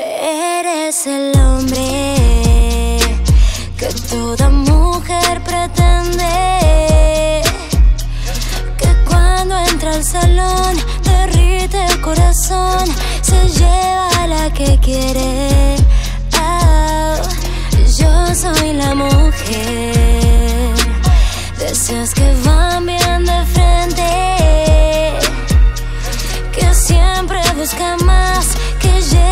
eres el hombre que toda mujer pretende. Que cuando entra al salón derrite el corazón, se lleva a la que quiere. Ah, yo soy la mujer de esas que van bien de frente, que siempre busca más, que llega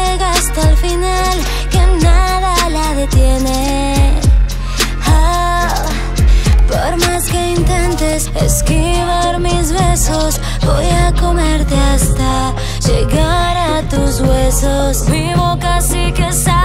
voy a comerte hasta llegar a tus huesos. Mi boca sí que sabe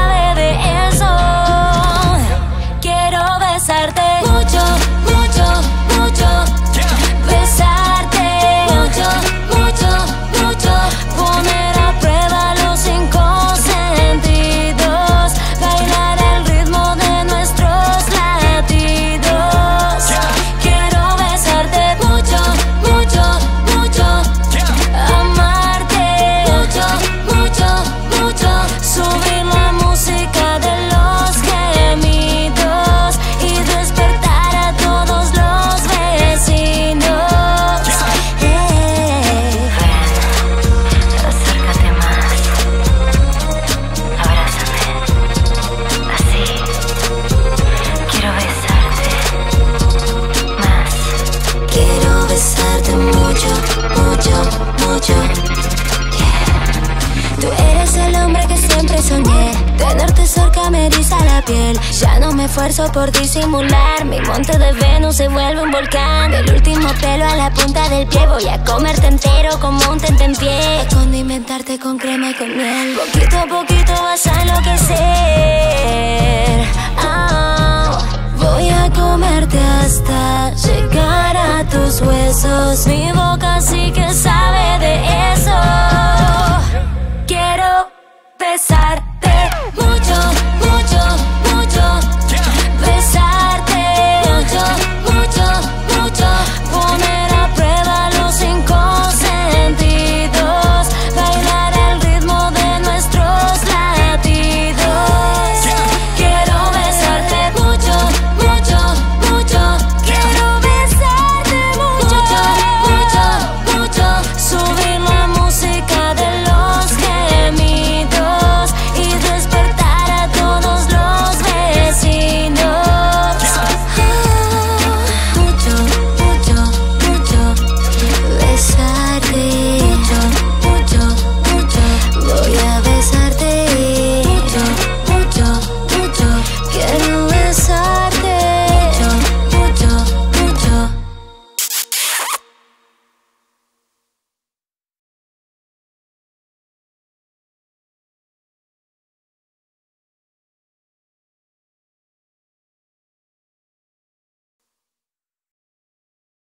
soñé. Tenerte cerca me eriza la piel. Ya no me esfuerzo por disimular. Mi monte de Venus se vuelve un volcán. Del último pelo a la punta del pie. Voy a comerte entero como un tente en pie. A condimentarte con crema y con miel. Poquito a poquito vas a enloquecer. Oh, voy a comerte hasta llegar a tus huesos. Mi boca sí que sabe de eso.